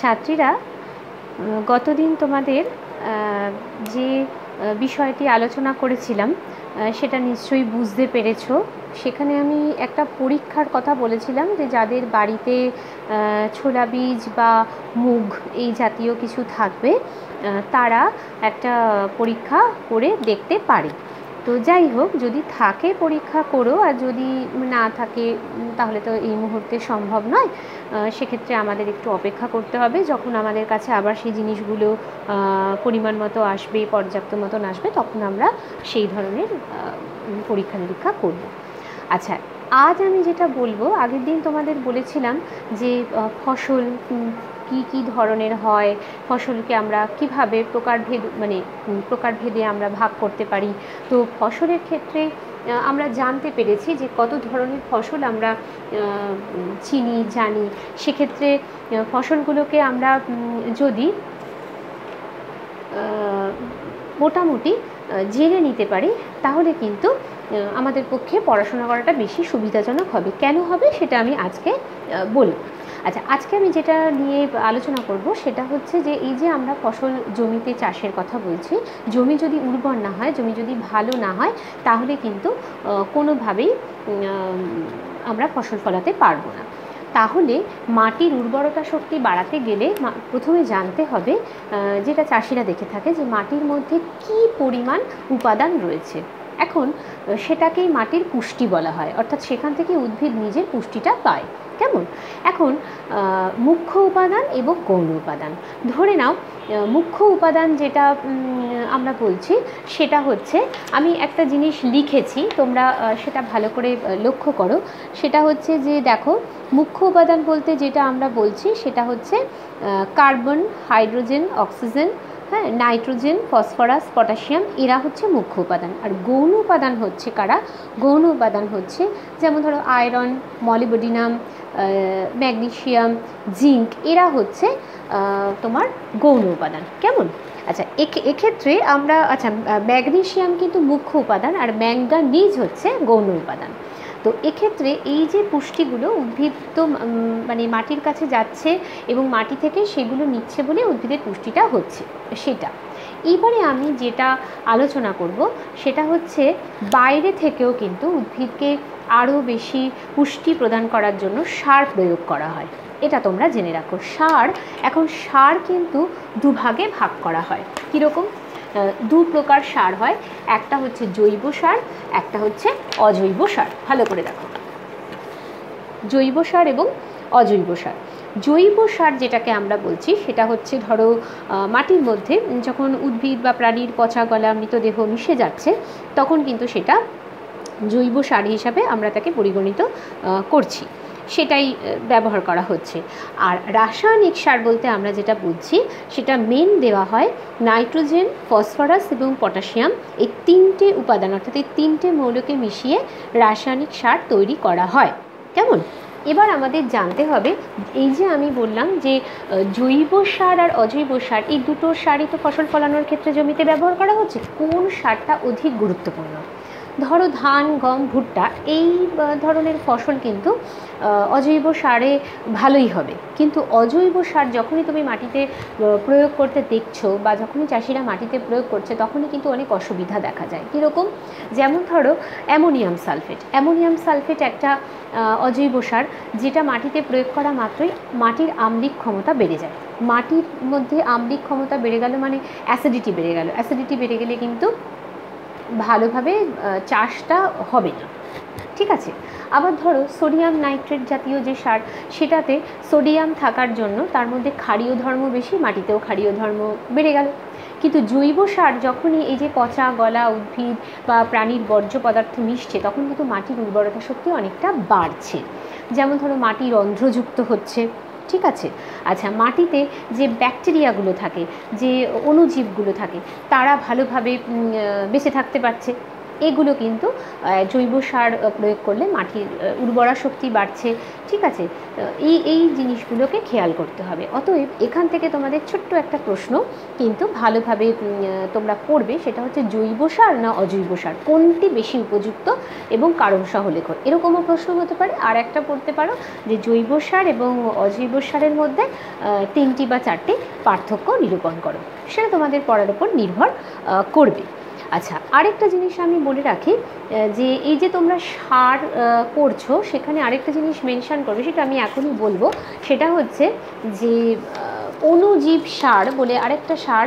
ছাত্রীরা গতদিন তোমাদের যে বিষয়টি আলোচনা করেছিলাম সেটা নিশ্চয়ই বুঝতে পেরেছ। সেখানে আমি একটা পরীক্ষার কথা বলেছিলাম যে, যাদের বাড়িতে ছোলা বীজ বা মুগ এই জাতীয় কিছু থাকবে তারা একটা পরীক্ষা করে দেখতে পারে। তো যাই হোক, যদি থাকে পরীক্ষা করো আর যদি না থাকে তাহলে তো এই মুহূর্তে সম্ভব নয়। সেক্ষেত্রে আমাদের একটু অপেক্ষা করতে হবে। যখন আমাদের কাছে আবার সেই জিনিসগুলো পরিমাণ মতো আসবে, পর্যাপ্ত মতন আসবে, তখন আমরা সেই ধরনের পরীক্ষা নিরীক্ষা করব। আচ্ছা আজ আমি যেটা বলব, আগের দিন তোমাদের বলেছিলাম যে ফসল কি কি ধরনের হয়, ফসলকে আমরা কীভাবে প্রকারভেদ মানে প্রকারভেদে আমরা ভাগ করতে পারি? তো ফসলের ক্ষেত্রে আমরা জানতে পেরেছি যে কত ধরনের ফসল আমরা চিনি, জানি। সেক্ষেত্রে ফসলগুলোকে আমরা যদি মোটামুটি জেনে নিতে পারি, তাহলে কিন্তু আমাদের পক্ষে পড়াশোনা করাটা বেশি সুবিধাজনক হবে। কেন হবে সেটা আমি আজকে বলব। আচ্ছা আজকে আমি যেটা নিয়ে আলোচনা করব সেটা হচ্ছে যে এই যে আমরা ফসল জমিতে চাষের কথা বলছি, জমি যদি উর্বর না হয়, জমি যদি ভালো না হয়, তাহলে কিন্তু কোনোভাবেই আমরা ফসল ফলাতে পারব না। তাহলে মাটির উর্বরতা শক্তি বাড়াতে গেলে প্রথমে জানতে হবে যেটা চাষিরা দেখে থাকে যে মাটির মধ্যে কি পরিমাণ উপাদান রয়েছে। এখন, সেটাকেই মাটির পুষ্টি বলা হয়, অর্থাৎ সেখান থেকে উদ্ভিদ নিজের পুষ্টিটা পায়। কেমন? এখন মুখ্য উপাদান এবং গৌণ উপাদান। ধরে নাও মুখ্য উপাদান যেটা আমরা বলছি, সেটা হচ্ছে, আমি একটা জিনিস লিখেছি, তোমরা সেটা ভালো করে লক্ষ্য করো। সেটা হচ্ছে যে, দেখো, মুখ্য উপাদান বলতে যেটা আমরা বলছি, সেটা হচ্ছে কার্বন, হাইড্রোজেন, অক্সিজেন হ্যাঁ নাইট্রোজেন, ফসফরাস, পটাশিয়াম, এরা হচ্ছে মুখ্য উপাদান। আর গৌণ উপাদান হচ্ছে কারা? গৌণ উপাদান হচ্ছে যেমন ধরো আয়রন মলিবডিনাম ম্যাগনেশিয়াম জিঙ্ক এরা হচ্ছে তোমার গৌণ উপাদান। কেমন? আচ্ছা এক্ষেত্রে আমরা আচ্ছা ম্যাগনেশিয়াম কিন্তু মুখ্য উপাদান আর ম্যাঙ্গানিজ হচ্ছে গৌণ উপাদান। তো এক্ষেত্রে এই যে পুষ্টিগুলো উদ্ভিদ তো মানে মাটির কাছে যাচ্ছে এবং মাটি থেকে সেগুলো নিচ্ছে বলে উদ্ভিদের পুষ্টিটা হচ্ছে, সেটা। এইবারে আমি যেটা আলোচনা করব সেটা হচ্ছে বাইরে থেকেও কিন্তু উদ্ভিদকে আরও বেশি পুষ্টি প্রদান করার জন্য সার প্রয়োগ করা হয়। এটা তোমরা জেনে রাখো। সার, এখন সার কিন্তু দুভাগে ভাগ করা হয়। কীরকম? দু প্রকার সার হয়। একটা হচ্ছে জৈব সার, একটা হচ্ছে অজৈব সার। ভালো করে দেখো। জৈব সার এবং অজৈব সার। জৈব সার যেটাকে আমরা বলছি, সেটা হচ্ছে ধরো মাটির মধ্যে যখন উদ্ভিদ বা প্রাণীর পচা গলা, মৃতদেহ মিশে যাচ্ছে, তখন কিন্তু সেটা জৈব সার হিসাবে আমরা তাকে পরিগণিত করছি। সেটাই ব্যবহার করা হচ্ছে। আর রাসায়নিক সার বলতে আমরা যেটা বুঝছি, সেটা মেন দেওয়া হয় নাইট্রোজেন, ফসফরাস এবং পটাশিয়াম। এই তিনটে উপাদান, অর্থাৎ এই তিনটে মৌলকে মিশিয়ে রাসায়নিক সার তৈরি করা হয়। কেমন? এবার আমাদের জানতে হবে, এই যে আমি বললাম যে জৈব সার আর অজৈব সার, এই দুটো সারই তো ফসল ফলানোর ক্ষেত্রে জমিতে ব্যবহার করা হচ্ছে। কোন সারটা অধিক গুরুত্বপূর্ণ? ধরো ধান, গম, ভুট্টা, এই ধরনের ফসল কিন্তু অজৈব সারে ভালোই হবে। কিন্তু অজৈব সার যখনই তুমি মাটিতে প্রয়োগ করতে দেখছ বা যখনই চাষিরা মাটিতে প্রয়োগ করছে, তখনই কিন্তু অনেক অসুবিধা দেখা যায়। কীরকম? যেমন ধরো, অ্যামোনিয়াম সালফেট। অ্যামোনিয়াম সালফেট একটা অজৈব সার, যেটা মাটিতে প্রয়োগ করা মাত্রই মাটির আম্লিক ক্ষমতা বেড়ে যায়। মাটির মধ্যে আম্লিক ক্ষমতা বেড়ে গেল মানে অ্যাসিডিটি বেড়ে গেল। অ্যাসিডিটি বেড়ে গেলে কিন্তু ভালোভাবে চাষটা হবে না। ঠিক আছে? আবার ধরো সোডিয়াম নাইট্রেট জাতীয় যে সার, সেটাতে সোডিয়াম থাকার জন্য তার মধ্যে ক্ষারীয় ধর্ম বেশি, মাটিতেও ক্ষারীয় ধর্ম বেড়ে গেল। কিন্তু জৈব সার যখনই এই যে পচা গলা, উদ্ভিদ বা প্রাণীর বর্জ্য পদার্থ মিশছে, তখন কিন্তু মাটির উর্বরতা শক্তি অনেকটা বাড়ছে। যেমন ধরো মাটি রন্ধ্রযুক্ত হচ্ছে ঠিক আছে? আচ্ছা মাটিতে যে ব্যাকটেরিয়াগুলো থাকে, যে অণুজীবগুলো থাকে, তারা ভালোভাবে বেঁচে থাকতে পারছে। এগুলো কিন্তু জৈব সার প্রয়োগ করলে মাটির উর্বরা শক্তি বাড়ছে, ঠিক আছে? এই এই জিনিসগুলোকে খেয়াল করতে হবে। অতএব এখান থেকে তোমাদের ছোট্ট একটা প্রশ্ন, কিন্তু ভালোভাবে তোমরা পড়বে সেটা হচ্ছে জৈব সার না অজৈব সার? কোনটি বেশি উপযুক্ত এবং কারণ সহ লেখো এরকমও প্রশ্ন হতে পারে, আর একটা পড়তে পারো, যে জৈব সার এবং অজৈব সারের মধ্যে তিনটি বা চারটি পার্থক্য নিরূপণ করো। সেটা তোমাদের পড়ার উপর নির্ভর করবে। আচ্ছা আরেকটা জিনিস আমি বলে রাখি যে এই যে তোমরা সার করছ, সেখানে আরেকটা জিনিস মেনশান করবে, সেটা আমি এখনই বলব। সেটা হচ্ছে যে অনুজীব সার বলে আরেকটা সার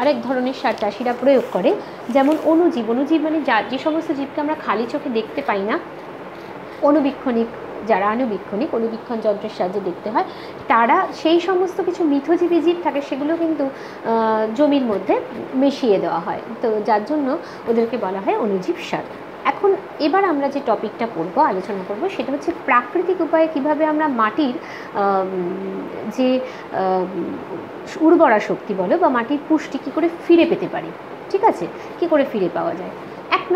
আরেক ধরনের সার চাষিরা প্রয়োগ করে। যেমন অনুজীব অনুজীব মানে যা, যে সমস্ত জীবকে আমরা খালি চোখে দেখতে পাই না, অনুবীক্ষণিক যারা আনুবীক্ষণিক অনুবীক্ষণ যন্ত্রের সাহায্যে দেখতে হয়, তারা সেই সমস্ত কিছু মিথজীবী জীব থাকে, সেগুলো কিন্তু জমির মধ্যে মিশিয়ে দেওয়া হয়। তো যার জন্য ওদেরকে বলা হয় অনুজীব সার। এখন এবার আমরা যে টপিকটা পড়ব, আলোচনা করব, সেটা হচ্ছে প্রাকৃতিক উপায়ে কীভাবে আমরা মাটির যে উর্বরা শক্তি বলো বা মাটির পুষ্টি কী করে ফিরে পেতে পারি, ঠিক আছে? কি করে ফিরে পাওয়া যায়?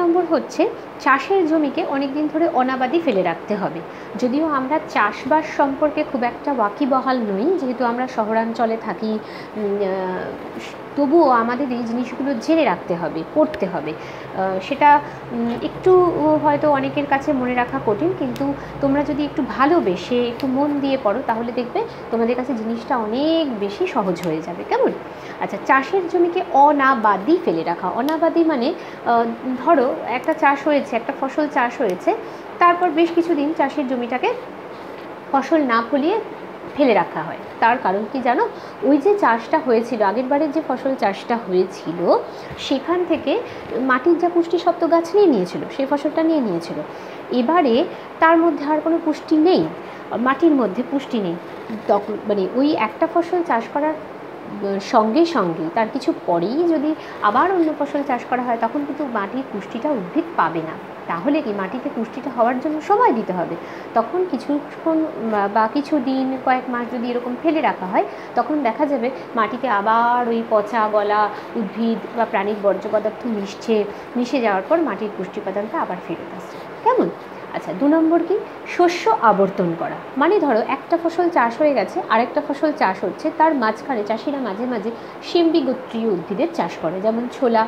নম্বর হচ্ছে, চাষের জমিকে অনেক দিন ধরে অনাবাদি ফেলে রাখতে হবে। যদিও আমরা চাষবাস সম্পর্কে খুব একটা ওয়াকিবহাল নই, যেহেতু আমরা শহরাঞ্চলে থাকি তবুও আমাদের এই জিনিসগুলো জেনে রাখতে হবে করতে হবে। সেটা একটু হয়তো অনেকের কাছে মনে রাখা কঠিন, কিন্তু তোমরা যদি একটু ভালোবেসে, একটু মন দিয়ে পড়ো, তাহলে দেখবে তোমাদের কাছে জিনিসটা অনেক বেশি সহজ হয়ে যাবে। কেমন? আচ্ছা চাষের জমিকে অনাবাদি ফেলে রাখা। অনাবাদি মানে ধরো একটা চাষ হয়েছে, একটা ফসল চাষ হয়েছে, তারপর বেশ কিছুদিন চাষের জমিটাকে ফসল না ফলিয়ে ফেলে রাখা হয়। তার কারণ কি জানো? ওই যে চাষটা হয়েছিল আগের বারের যে ফসল চাষটা হয়েছিল, সেখান থেকে মাটির যা পুষ্টি সপ্ত গাছ নিয়ে নিয়েছিল, সেই ফসলটা নিয়ে নিয়েছিল। এবারে তার মধ্যে আর কোনো পুষ্টি নেই, মাটির মধ্যে পুষ্টি নেই। তখন মানে ওই একটা ফসল চাষ করার সঙ্গে সঙ্গে, তার কিছু পরেই যদি আবার অন্য ফসল চাষ করা হয়, তখন কিন্তু মাটির পুষ্টিটা উদ্ভিদ পাবে না। তাহলে কি মাটিতে পুষ্টিটা হওয়ার জন্য সময় দিতে হবে? তখন কিছুক্ষণ বা কিছু দিন, কয়েক মাস যদি এরকম ফেলে রাখা হয়, তখন দেখা যাবে মাটিতে আবার ওই পচা গলা, উদ্ভিদ বা প্রাণীর বর্জ্য পদার্থ মিশছে, মিশে যাওয়ার পর মাটির পুষ্টি উপাদানটা আবার ফেরত আসছে। কেমন? আচ্ছা দু নম্বর কি? শস্য আবর্তন করা। মানে ধরো, একটা ফসল চাষ হয়ে গেছে, আরেকটা ফসল চাষ হচ্ছে, তার মাঝখানে চাষিরা মাঝে মাঝে শিম্বি গোত্রীয় উদ্ভিদের চাষ করে, যেমন ছোলা,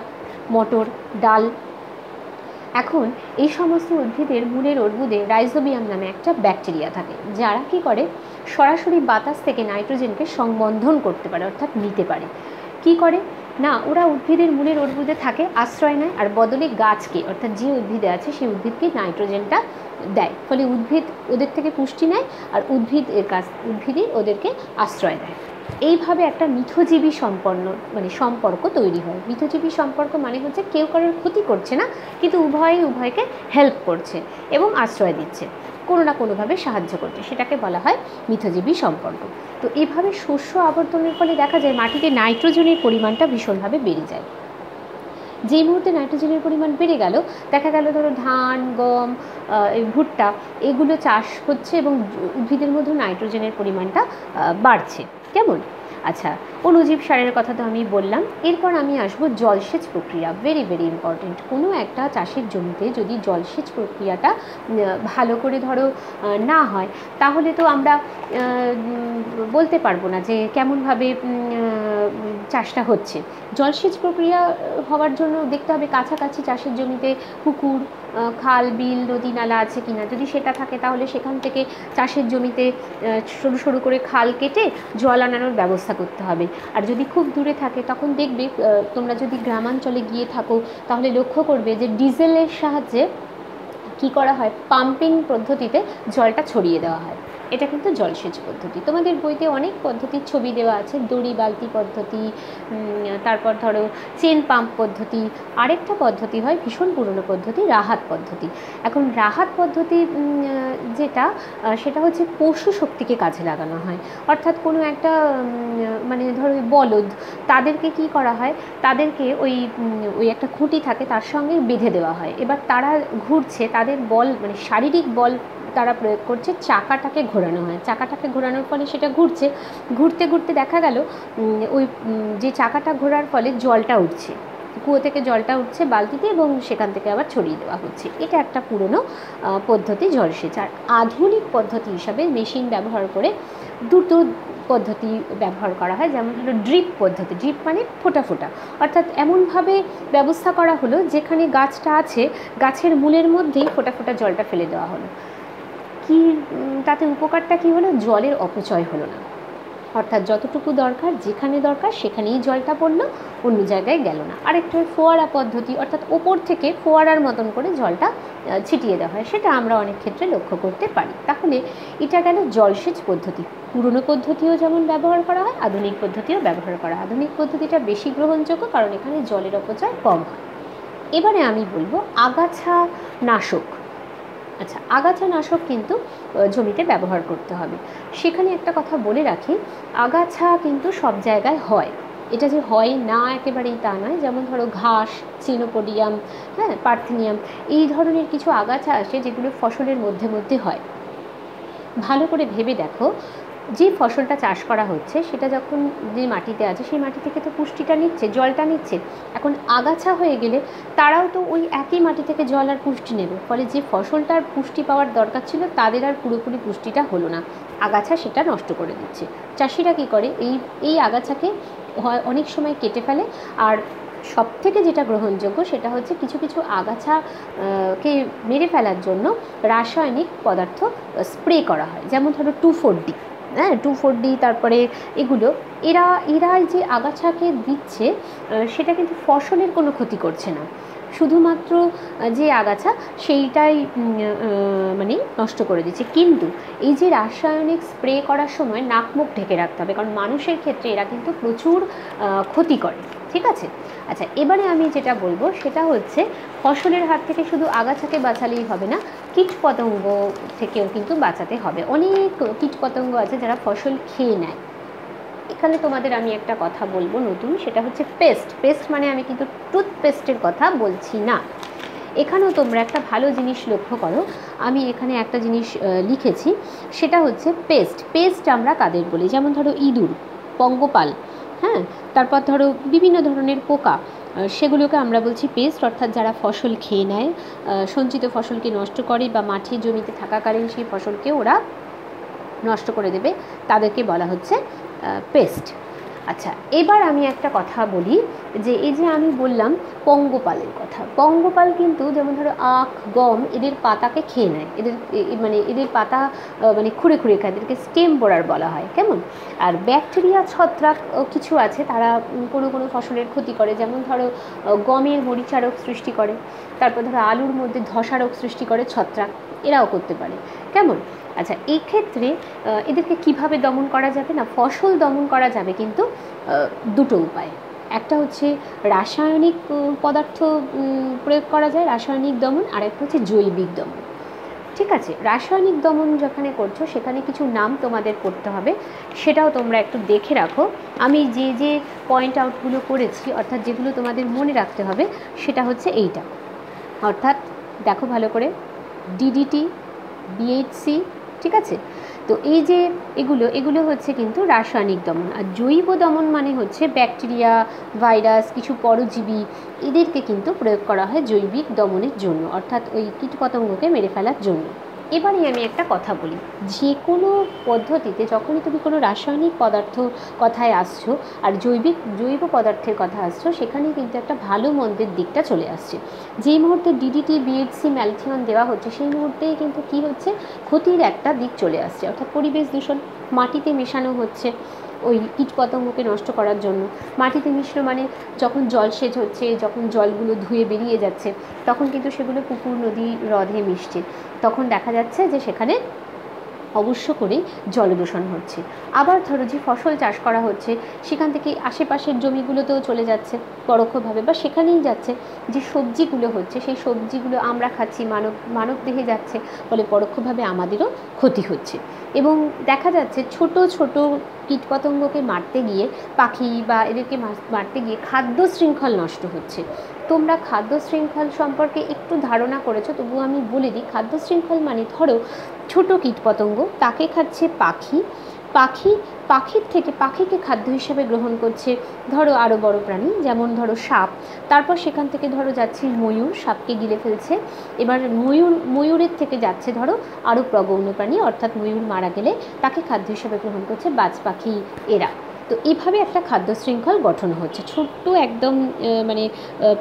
মটর, ডাল এখন এই সমস্ত উদ্ভিদের মূলের অর্বুদে রাইজোবিয়াম নামে একটা ব্যাকটেরিয়া থাকে, যারা কি করে? সরাসরি বাতাস থেকে নাইট্রোজেনকে সংবন্ধন করতে পারে, অর্থাৎ নিতে পারে। কি করে? না, ওরা উদ্ভিদের মূলের অর্বুদে থাকে আশ্রয় নেয় আর বদলে গাছকে, অর্থাৎ যে উদ্ভিদে আছে সেই উদ্ভিদকে নাইট্রোজেনটা দেয়। ফলে উদ্ভিদ ওদের থেকে পুষ্টি নেয় আর উদ্ভিদ এর কাছ, উদ্ভিদই ওদেরকে আশ্রয় দেয়। এইভাবে একটা মিথজীবী সম্পন্ন মানে সম্পর্ক তৈরি হয়। মিথজীবী সম্পর্ক মানে হচ্ছে কেউ কারোর ক্ষতি করছে না, কিন্তু উভয়ই উভয়কে হেল্প করছে এবং আশ্রয় দিচ্ছে, কোনো না কোনোভাবে সাহায্য করছে। সেটাকে বলা হয় মিথজীবী সম্পর্ক। তো এভাবে শস্য আবর্তনের ফলে দেখা যায় মাটিতে নাইট্রোজেনের পরিমাণটা ভীষণভাবে বেড়ে যায়। যেই মুহূর্তে নাইট্রোজেনের পরিমাণ বেড়ে গেল, দেখা গেল ধরো ধান, গম ভুট্টা, এগুলো চাষ হচ্ছে এবং উদ্ভিদের মধ্যে নাইট্রোজেনের পরিমাণটা বাড়ছে। কেমন? আচ্ছা অনুজীব সারের কথা তো আমি বললাম। এরপর আমি আসব জলসেচ প্রক্রিয়া। ভেরি ভেরি ইম্পর্টেন্ট কোনো একটা চাষের জমিতে যদি জলসেচ প্রক্রিয়াটা ভালো করে ধরো না হয়, তাহলে তো আমরা বলতে পারব না যে কেমনভাবে চাষটা হচ্ছে। জলসেচ প্রক্রিয়া হওয়ার জন্য দেখতে হবে কাছাকাছি চাষের জমিতে পুকুর খাল, বিল, নদী, নালা আছে কিনা। যদি সেটা থাকে তাহলে সেখান থেকে চাষের জমিতে সরু সরু করে খাল কেটে জল আনানোর ব্যবস্থা করতে হবে। আর যদি খুব দূরে থাকে তখন দেখবে তোমরা যদি গ্রামাঞ্চলে গিয়ে থাকো তাহলে লক্ষ্য করবে যে ডিজেলের সাহায্যে কি করা হয়? পাম্পিং পদ্ধতিতে জলটা ছড়িয়ে দেওয়া হয়। এটা কিন্তু জলসেচ পদ্ধতি। তোমাদের বইতে অনেক পদ্ধতির ছবি দেওয়া আছে, দড়ি বালতি পদ্ধতি তারপর ধরো চেন পাম্প পদ্ধতি, আরেকটা পদ্ধতি হয় ভীষণ পুরনো পদ্ধতি, রাহাত পদ্ধতি। এখন রাহাত পদ্ধতি যেটা সেটা হচ্ছে পশু শক্তিকে কাজে লাগানো হয়। অর্থাৎ কোনো একটা মানে ধরো ওই বলদ, তাদেরকে কি করা হয়? তাদেরকে ওই ওই একটা খুঁটি থাকে, তার সঙ্গে বেঁধে দেওয়া হয়। এবার তারা ঘুরছে, তাদের বল মানে শারীরিক বল তারা প্রয়োগ করছে চাকাটাকে ঘোরানো হয়। চাকাটাকে ঘোরানোর ফলে সেটা ঘুরছে। ঘুরতে ঘুরতে দেখা গেল ওই যে চাকাটা ঘোরার ফলে জলটা উঠছে। কুয়ো থেকে জলটা উঠছে বালতিতে এবং সেখান থেকে আবার ছড়িয়ে দেওয়া হচ্ছে। এটা একটা পুরনো পদ্ধতি জলসেচ আর আধুনিক পদ্ধতি হিসাবে মেশিন ব্যবহার করে দুটো পদ্ধতি ব্যবহার করা হয়। যেমন হলো ড্রিপ পদ্ধতি। ড্রিপ মানে ফোটা ফোটা। অর্থাৎ এমনভাবে ব্যবস্থা করা হলো যেখানে গাছটা আছে, গাছের মূলের মধ্যেই ফোটা ফোটা জলটা ফেলে দেওয়া হলো। কি তাতে উপকারটা কি হলো? জলের অপচয় হলো না। অর্থাৎ যতটুকু দরকার, যেখানে দরকার, সেখানেই জলটা পড়ল, অন্য জায়গায় গেল না। আরেকটা ফোয়ারা পদ্ধতি, অর্থাৎ ওপর থেকে ফোয়ারার মতন করে জলটা ছিটিয়ে দেওয়া হয়। সেটা আমরা অনেক ক্ষেত্রে লক্ষ্য করতে পারি। তাহলে এটা গেল জলসেচ পদ্ধতি। পুরনো পদ্ধতিও যেমন ব্যবহার করা হয়, আধুনিক পদ্ধতিও ব্যবহার করা হয়। আধুনিক পদ্ধতিটা বেশি গ্রহণযোগ্য, কারণ এখানে জলের অপচয় কম হয়। এবারে আমি বলব, আগাছা নাশক। আচ্ছা আগাছানাশক কিন্তু জমিতে ব্যবহার করতে হবে। সেখানে একটা কথা বলে রাখি, আগাছা কিন্তু সব জায়গায় হয়। এটা যে হয় না একেবারেই তা নয়। যেমন ধরো ঘাস, চিনোপোডিয়াম হ্যাঁ পার্থিনিয়াম, এই ধরনের কিছু আগাছা আসে যেগুলো ফসলের মধ্যে মধ্যে হয়। ভালো করে ভেবে দেখো যে ফসলটা চাষ করা হচ্ছে, সেটা যখন যে মাটিতে আছে, সেই মাটি থেকে তো পুষ্টিটা নিচ্ছে, জলটা নিচ্ছে। এখন আগাছা হয়ে গেলে তারাও তো ওই একই মাটি থেকে জল আর পুষ্টি নেবে। ফলে যে ফসলটার পুষ্টি পাওয়ার দরকার ছিল, তাদের আর পুরোপুরি পুষ্টিটা হলো না। আগাছা সেটা নষ্ট করে দিচ্ছে। চাষিরা কী করে? এই এই আগাছাকে হয় অনেক সময় কেটে ফেলে। আর সব থেকে যেটা গ্রহণযোগ্য, সেটা হচ্ছে কিছু কিছু আগাছা কে মেরে ফেলার জন্য রাসায়নিক পদার্থ স্প্রে করা হয়। যেমন ধরো টু ফোর ডি হ্যাঁ টু ফোর ডি তারপরে এগুলো, এরা এরা যে আগাছাকে দিচ্ছে সেটা কিন্তু ফসলের কোনো ক্ষতি করছে না। শুধুমাত্র যে আগাছা, সেইটাই মানে নষ্ট করে দিচ্ছে। কিন্তু এই যে রাসায়নিক স্প্রে করার সময় নাক মুখ ঢেকে রাখতে হবে, কারণ মানুষের ক্ষেত্রে এরা কিন্তু প্রচুর ক্ষতি করে, ঠিক আছে? আচ্ছা এবারে আমি যেটা বলব, সেটা হচ্ছে ফসলের হাত থেকে শুধু আগাছাকে বাঁচালেই হবে না, কীট পতঙ্গ থেকেও কিন্তু বাঁচাতে হবে। অনেক কীট পতঙ্গ আছে যারা ফসল খেয়ে নেয়। এখানে তোমাদের আমি একটা কথা বলব নতুন, সেটা হচ্ছে পেস্ট। পেস্ট মানে আমি কিন্তু টুথপেস্টের কথা বলছি না। এখানেও তোমরা একটা ভালো জিনিস লক্ষ্য করো। আমি এখানে একটা জিনিস লিখেছি, সেটা হচ্ছে পেস্ট। পেস্ট আমরা কাদের বলি? যেমন ধরো ইঁদুর, পঙ্গপাল হ্যাঁ? তারপর ধরো বিভিন্ন ধরনের পোকা সেগুলোকে আমরা বলছি পেস্ট। অর্থাৎ যারা ফসল খেয়ে নেয় সঞ্চিত ফসলকে নষ্ট করে বা মাঠে জমিতে থাকাকালীন সেই ফসলকে ওরা নষ্ট করে দেবে। তাদেরকে বলা হচ্ছে পেস্ট। আচ্ছা এবার আমি একটা কথা বলি যে এই যে আমি বললাম পঙ্গপালের কথা, পঙ্গপাল কিন্তু যেমন ধরো আখ, গম এদের পাতাকে খেয়ে নেয়। এদের মানে এদের পাতা মানে খুঁড়ে খুঁড়ে খায়, এদেরকে স্টেম বোরার বলা হয়, কেমন? আর ব্যাকটেরিয়া, ছত্রাক কিছু আছে, তারা কোনো কোনো ফসলের ক্ষতি করে। যেমন ধরো গমের মরিচারক সৃষ্টি করে, তারপর ধরো আলুর মধ্যে ধসারক সৃষ্টি করে ছত্রাক, এরাও করতে পারে, কেমন? আচ্ছা এক্ষেত্রে এদেরকে কীভাবে দমন করা যাবে না? ফসল দমন করা যাবে কিন্তু দুটো উপায়। একটা হচ্ছে রাসায়নিক পদার্থ প্রয়োগ করা যায়, রাসায়নিক দমন আর একটা হচ্ছে জৈবিক দমন। ঠিক আছে? রাসায়নিক দমন যেখানে করছ, সেখানে কিছু নাম তোমাদের করতে হবে। সেটাও তোমরা একটু দেখে রাখো। আমি যে যে পয়েন্ট আউটগুলো করেছি, অর্থাৎ যেগুলো তোমাদের মনে রাখতে হবে, সেটা হচ্ছে এইটা। অর্থাৎ, দেখো ভালো করে ডিডিটি বিএইচসি ঠিক আছে? তো এই যে এগুলো এগুলো হচ্ছে কিন্তু রাসায়নিক দমন। আর জৈব দমন মানে হচ্ছে ব্যাকটেরিয়া, ভাইরাস, কিছু পরজীবী, এদেরকে কিন্তু প্রয়োগ করা হয় জৈবিক দমনের জন্য, অর্থাৎ ওই কীটপতঙ্গকে মেরে ফেলার জন্য। এবারে আমি একটা কথা বলি। যে কোনো পদ্ধতিতে যখনই তুমি কোনো রাসায়নিক পদার্থ কথায় আসছো আর জৈবিক, জৈব পদার্থের কথা আসছো সেখানে কিন্তু একটা ভালো মন্দের দিকটা চলে আসছে। যেই মুহূর্তে ডিডিটি বিএডসি ম্যালথিয়ন দেওয়া হচ্ছে, সেই মুহূর্তেই কিন্তু কি হচ্ছে? ক্ষতির একটা দিক চলে আসছে। অর্থাৎ পরিবেশ দূষণ, মাটিতে মেশানো হচ্ছে। ওই কীটপতঙ্গকে নষ্ট করার জন্য। মাটিতে মিশ্র মানে যখন জল সেচ হচ্ছে, যখন জলগুলো ধুয়ে বেরিয়ে যাচ্ছে, তখন কিন্তু সেগুলো পুকুর, নদী, হ্রদে মিশছে। তখন দেখা যাচ্ছে যে সেখানে অবশ্য করেই জলদূষণ হচ্ছে। আবার ধরো যে ফসল চাষ করা হচ্ছে, সেখান থেকে আশেপাশের জমিগুলোতেও চলে যাচ্ছে, পরোক্ষভাবে বা সেখানেই যাচ্ছে। যে সবজিগুলো হচ্ছে, সেই সবজিগুলো আমরা খাচ্ছি, মানব মানব দেহে যাচ্ছে, ফলে পরোক্ষভাবে আমাদেরও ক্ষতি হচ্ছে। এবং দেখা যাচ্ছে ছোট ছোট কীটপতঙ্গকে মারতে গিয়ে পাখি বা এদেরকে মারতে গিয়ে খাদ্য শৃঙ্খল নষ্ট হচ্ছে। তোমরা খাদ্য শৃঙ্খল সম্পর্কে একটু ধারণা করেছ, তবুও আমি বলে দিই, খাদ্য শৃঙ্খল মানে ধরো ছোট কীটপতঙ্গ, তাকে খাচ্ছে পাখি পাখি, পাখির থেকে পাখিকে খাদ্য হিসাবে গ্রহণ করছে, ধরো আরও বড় প্রাণী, যেমন ধরো সাপ। তারপর সেখান থেকে ধরো যাচ্ছে ময়ূর, সাপকে গিলে ফেলছে। এবার ময়ূর, ময়ূরের থেকে যাচ্ছে ধরো আরও প্রগৌণ প্রাণী, অর্থাৎ ময়ূর মারা গেলে তাকে খাদ্য হিসাবে গ্রহণ করছে বাজ পাখি এরা। তো এভাবে একটা খাদ্য শৃঙ্খল গঠন হচ্ছে, ছোট্ট একদম মানে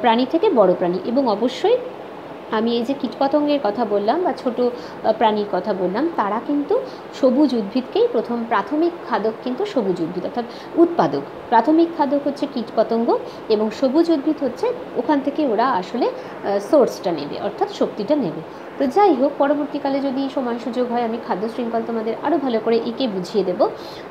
প্রাণী থেকে বড় প্রাণী। এবং অবশ্যই আমি এই যে কীটপতঙ্গের কথা বললাম বা ছোট প্রাণীর কথা বললাম, তারা কিন্তু সবুজ উদ্ভিদকেই প্রথম প্রাথমিক খাদক কিন্তু সবুজ উদ্ভিদ, অর্থাৎ উৎপাদক। প্রাথমিক খাদক হচ্ছে কীটপতঙ্গ এবং সবুজ উদ্ভিদ হচ্ছে ওখান থেকে ওরা আসলে সোর্সটা নেবে, অর্থাৎ শক্তিটা নেবে। তো যাই হোক, পরবর্তীকালে যদি সময় সুযোগ হয়, আমি খাদ্য শৃঙ্খল তোমাদের আরও ভালো করে এঁকে বুঝিয়ে দেব।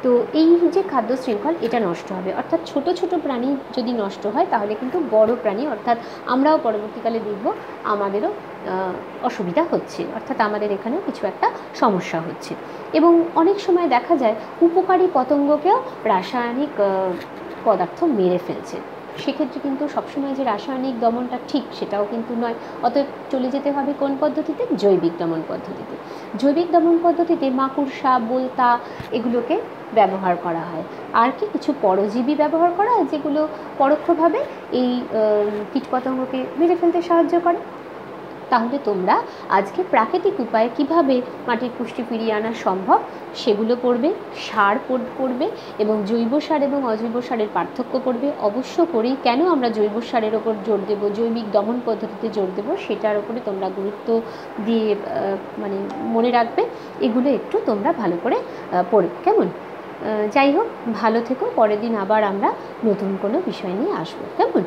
তো এই যে খাদ্য শৃঙ্খল, এটা নষ্ট হবে। অর্থাৎ ছোট ছোট প্রাণী যদি নষ্ট হয়, তাহলে কিন্তু বড় প্রাণী, অর্থাৎ আমরাও পরবর্তীকালে দেখব আমাদেরও অসুবিধা হচ্ছে। অর্থাৎ আমাদের এখানেও কিছু একটা সমস্যা হচ্ছে। এবং অনেক সময় দেখা যায়, উপকারী পতঙ্গকেও রাসায়নিক পদার্থ মেরে ফেলছে। সেক্ষেত্রে কিন্তু সবসময় যে রাসায়নিক দমনটা ঠিক সেটাও কিন্তু নয়। অতএব চলে যেতে হবে কোন পদ্ধতিতে? জৈবিক দমন পদ্ধতিতে। জৈবিক দমন পদ্ধতিতে মাকুড়সা বোলতা এগুলোকে ব্যবহার করা হয়। আর কি কিছু পরজীবী ব্যবহার করা হয় যেগুলো পরোক্ষভাবে এই কীটপতঙ্গকে মেরে ফেলতে সাহায্য করে? তাহলে তোমরা আজকে প্রাকৃতিক উপায়ে কীভাবে মাটির পুষ্টি ফিরিয়ে আনা সম্ভব সেগুলো পড়বে, সার পড়বে এবং জৈব সার এবং অজৈব সারের পার্থক্য পড়বে। অবশ্য করেই কেন আমরা জৈব সারের ওপর জোর দেব, জৈবিক দমন পদ্ধতিতে জোর দেবো সেটার ওপরে তোমরা গুরুত্ব দিয়ে মানে মনে রাখবে। এগুলো একটু তোমরা ভালো করে পড়বে কেমন? যাই হোক, ভালো থেকো। পরের দিন আবার আমরা নতুন কোনো বিষয় নিয়ে আসব। কেমন?